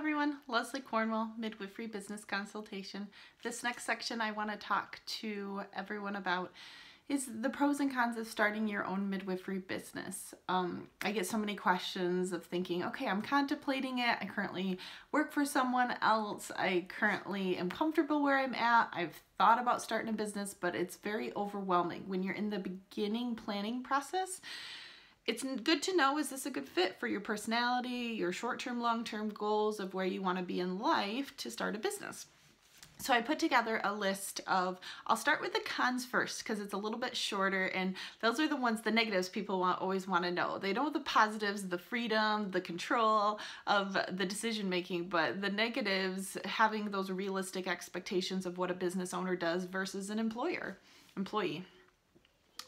everyone, Leslie Cornwell, Midwifery Business Consultation. This next section I want to talk to everyone about is the pros and cons of starting your own midwifery business. Um, I get so many questions of thinking, okay, I'm contemplating it. I currently work for someone else. I currently am comfortable where I'm at. I've thought about starting a business, but it's very overwhelming when you're in the beginning planning process it's good to know is this a good fit for your personality, your short-term, long-term goals of where you want to be in life to start a business. So I put together a list of, I'll start with the cons first because it's a little bit shorter and those are the ones, the negatives people want, always want to know. They know the positives, the freedom, the control of the decision making, but the negatives, having those realistic expectations of what a business owner does versus an employer, employee.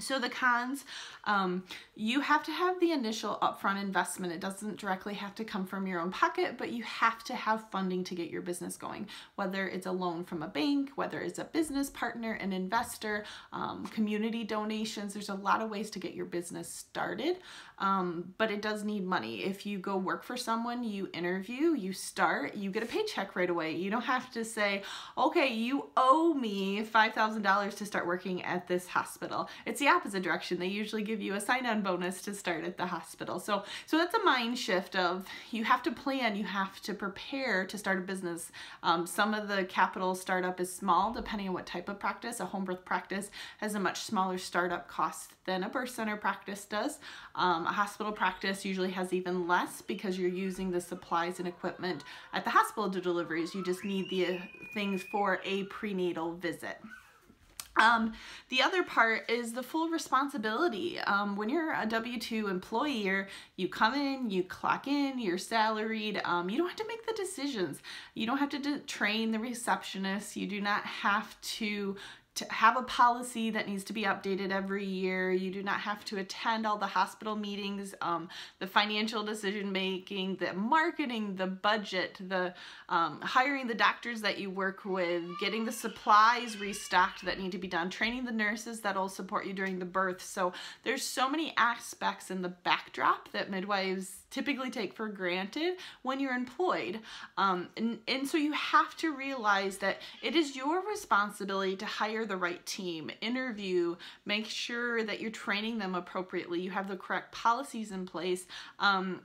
So the cons, um, you have to have the initial upfront investment. It doesn't directly have to come from your own pocket, but you have to have funding to get your business going, whether it's a loan from a bank, whether it's a business partner, an investor, um, community donations. There's a lot of ways to get your business started, um, but it does need money. If you go work for someone, you interview, you start, you get a paycheck right away. You don't have to say, okay, you owe me $5,000 to start working at this hospital. It's the opposite direction. They usually give you a sign-on bonus to start at the hospital. So, so that's a mind shift of you have to plan, you have to prepare to start a business. Um, some of the capital startup is small, depending on what type of practice. A home birth practice has a much smaller startup cost than a birth center practice does. Um, a hospital practice usually has even less because you're using the supplies and equipment at the hospital to deliveries. You just need the uh, things for a prenatal visit. Um, the other part is the full responsibility. Um, when you're a W-2 employee, you come in, you clock in, you're salaried, um, you don't have to make the decisions. You don't have to train the receptionist. You do not have to to have a policy that needs to be updated every year. You do not have to attend all the hospital meetings, um, the financial decision making, the marketing, the budget, the um, hiring the doctors that you work with, getting the supplies restocked that need to be done, training the nurses that will support you during the birth. So there's so many aspects in the backdrop that midwives typically take for granted when you're employed. Um, and, and so you have to realize that it is your responsibility to hire the right team, interview, make sure that you're training them appropriately, you have the correct policies in place. Um,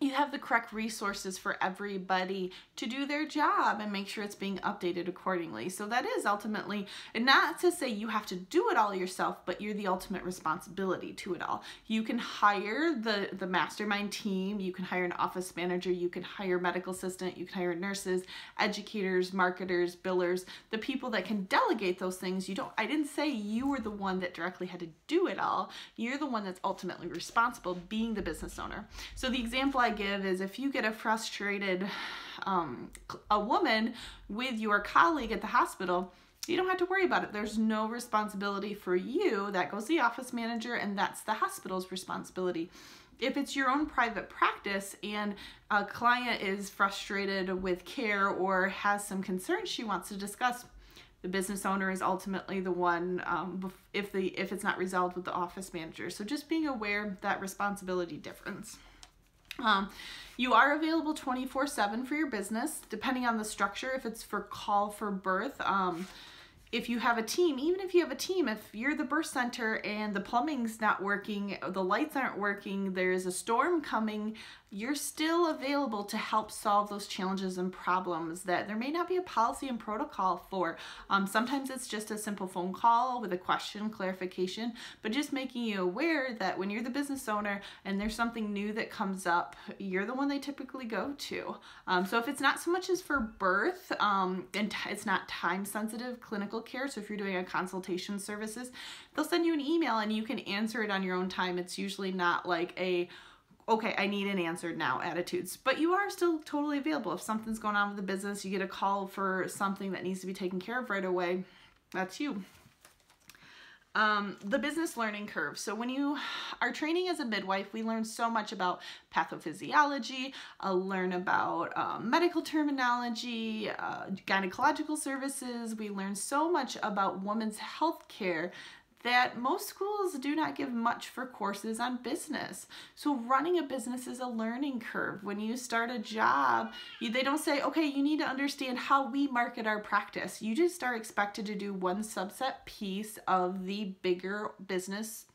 you have the correct resources for everybody to do their job and make sure it's being updated accordingly. So that is ultimately, and not to say you have to do it all yourself, but you're the ultimate responsibility to it all. You can hire the, the mastermind team, you can hire an office manager, you can hire medical assistant, you can hire nurses, educators, marketers, billers, the people that can delegate those things. You don't, I didn't say you were the one that directly had to do it all. You're the one that's ultimately responsible being the business owner. So the example I I give is if you get a frustrated um, a woman with your colleague at the hospital, you don't have to worry about it. There's no responsibility for you. That goes to the office manager and that's the hospital's responsibility. If it's your own private practice and a client is frustrated with care or has some concerns she wants to discuss, the business owner is ultimately the one um, if the if it's not resolved with the office manager. So just being aware that responsibility difference. Um, you are available 24-7 for your business, depending on the structure. If it's for call for birth, um, if you have a team, even if you have a team, if you're the birth center and the plumbing's not working, the lights aren't working, there's a storm coming, you're still available to help solve those challenges and problems that there may not be a policy and protocol for. Um, sometimes it's just a simple phone call with a question, clarification, but just making you aware that when you're the business owner and there's something new that comes up, you're the one they typically go to. Um, so if it's not so much as for birth um, and it's not time sensitive clinical care, so if you're doing a consultation services, they'll send you an email and you can answer it on your own time. It's usually not like a okay, I need an answer now attitudes. But you are still totally available. If something's going on with the business, you get a call for something that needs to be taken care of right away, that's you. Um, the business learning curve. So when you are training as a midwife, we learn so much about pathophysiology, uh, learn about uh, medical terminology, uh, gynecological services. We learn so much about women's health care that most schools do not give much for courses on business. So running a business is a learning curve. When you start a job, they don't say, okay, you need to understand how we market our practice. You just are expected to do one subset piece of the bigger business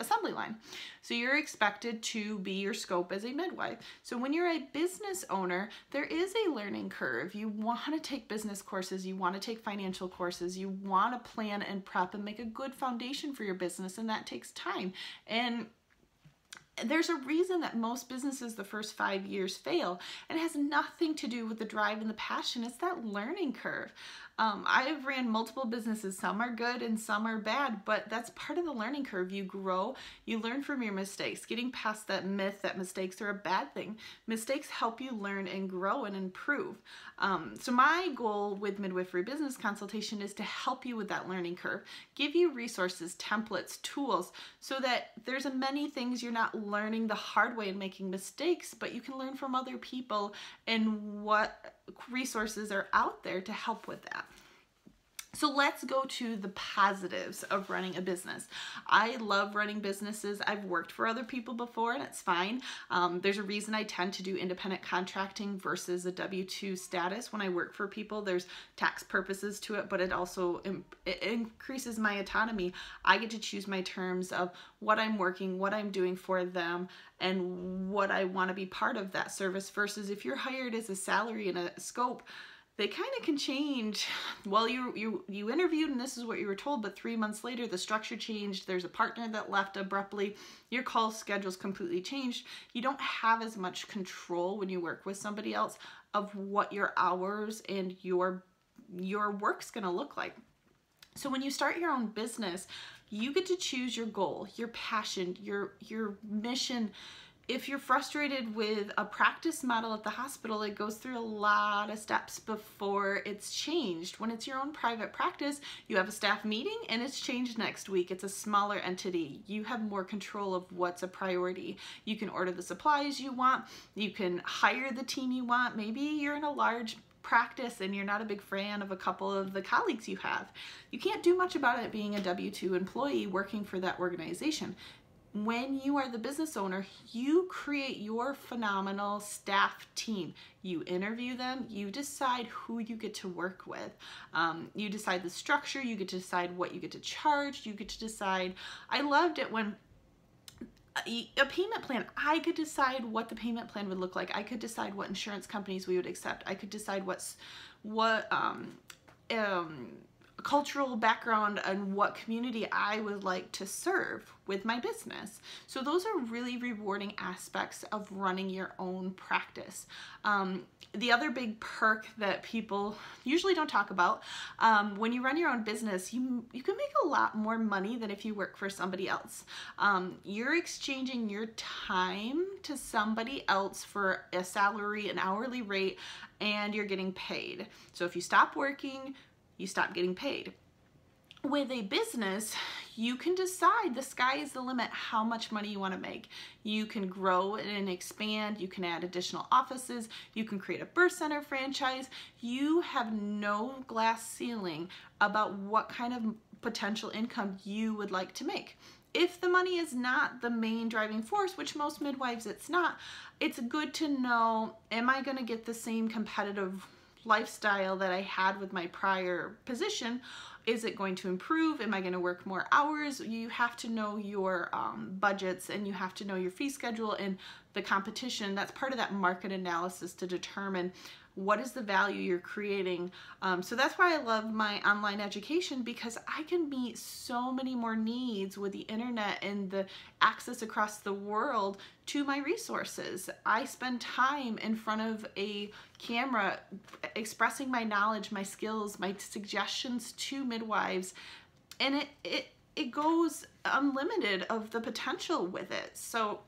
assembly line. So you're expected to be your scope as a midwife. So when you're a business owner, there is a learning curve. You want to take business courses, you want to take financial courses, you want to plan and prep and make a good foundation for your business, and that takes time. And there's a reason that most businesses the first five years fail and it has nothing to do with the drive and the passion it's that learning curve um, I've ran multiple businesses. Some are good and some are bad, but that's part of the learning curve. You grow, you learn from your mistakes. Getting past that myth that mistakes are a bad thing. Mistakes help you learn and grow and improve. Um, so my goal with Midwifery Business Consultation is to help you with that learning curve, give you resources, templates, tools, so that there's a many things you're not learning the hard way and making mistakes, but you can learn from other people and what resources are out there to help with that. So let's go to the positives of running a business. I love running businesses. I've worked for other people before and it's fine. Um, there's a reason I tend to do independent contracting versus a W-2 status. When I work for people, there's tax purposes to it, but it also it increases my autonomy. I get to choose my terms of what I'm working, what I'm doing for them, and what I want to be part of that service versus if you're hired as a salary in a scope, they kind of can change. Well, you, you, you interviewed and this is what you were told, but three months later, the structure changed. There's a partner that left abruptly. Your call schedule's completely changed. You don't have as much control when you work with somebody else of what your hours and your, your work's gonna look like. So when you start your own business, you get to choose your goal, your passion, your, your mission, if you're frustrated with a practice model at the hospital, it goes through a lot of steps before it's changed. When it's your own private practice, you have a staff meeting and it's changed next week. It's a smaller entity. You have more control of what's a priority. You can order the supplies you want. You can hire the team you want. Maybe you're in a large practice and you're not a big fan of a couple of the colleagues you have. You can't do much about it being a W-2 employee working for that organization when you are the business owner, you create your phenomenal staff team. You interview them, you decide who you get to work with. Um, you decide the structure, you get to decide what you get to charge, you get to decide. I loved it when a, a payment plan, I could decide what the payment plan would look like. I could decide what insurance companies we would accept. I could decide what's, what, um, um, cultural background and what community I would like to serve with my business. So those are really rewarding aspects of running your own practice. Um, the other big perk that people usually don't talk about, um, when you run your own business, you, you can make a lot more money than if you work for somebody else. Um, you're exchanging your time to somebody else for a salary, an hourly rate, and you're getting paid. So if you stop working, you stop getting paid. With a business, you can decide the sky is the limit how much money you want to make. You can grow and expand, you can add additional offices, you can create a birth center franchise. You have no glass ceiling about what kind of potential income you would like to make if the money is not the main driving force, which most midwives it's not, it's good to know, am I gonna get the same competitive lifestyle that I had with my prior position, is it going to improve? Am I going to work more hours? You have to know your um, budgets and you have to know your fee schedule and the competition. That's part of that market analysis to determine what is the value you're creating um, so that's why i love my online education because i can meet so many more needs with the internet and the access across the world to my resources i spend time in front of a camera expressing my knowledge my skills my suggestions to midwives and it it it goes unlimited of the potential with it so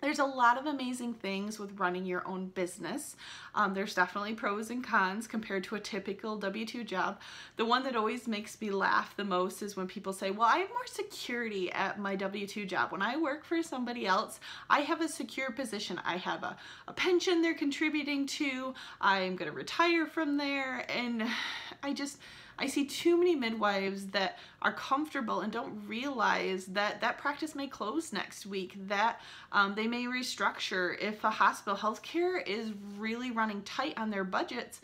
there's a lot of amazing things with running your own business. Um, there's definitely pros and cons compared to a typical W-2 job. The one that always makes me laugh the most is when people say, well, I have more security at my W-2 job. When I work for somebody else, I have a secure position. I have a, a pension they're contributing to. I'm going to retire from there. And I just, I see too many midwives that are comfortable and don't realize that that practice may close next week, that um, they may restructure if a hospital healthcare is really running tight on their budgets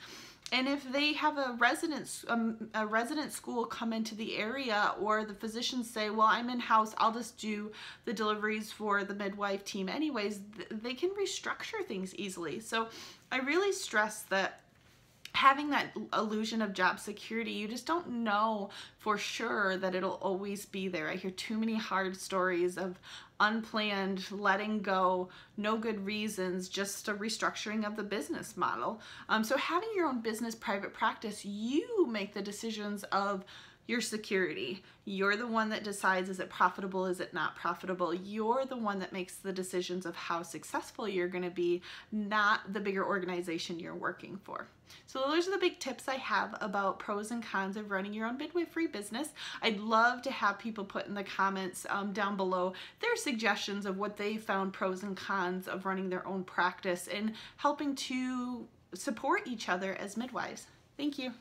and if they have a residence um, a resident school come into the area or the physicians say, well, I'm in-house, I'll just do the deliveries for the midwife team anyways, th they can restructure things easily. So I really stress that having that illusion of job security, you just don't know for sure that it'll always be there. I hear too many hard stories of unplanned letting go, no good reasons, just a restructuring of the business model. Um, so having your own business private practice, you make the decisions of your security. You're the one that decides is it profitable, is it not profitable. You're the one that makes the decisions of how successful you're going to be, not the bigger organization you're working for. So those are the big tips I have about pros and cons of running your own midwifery business. I'd love to have people put in the comments um, down below their suggestions of what they found pros and cons of running their own practice and helping to support each other as midwives. Thank you.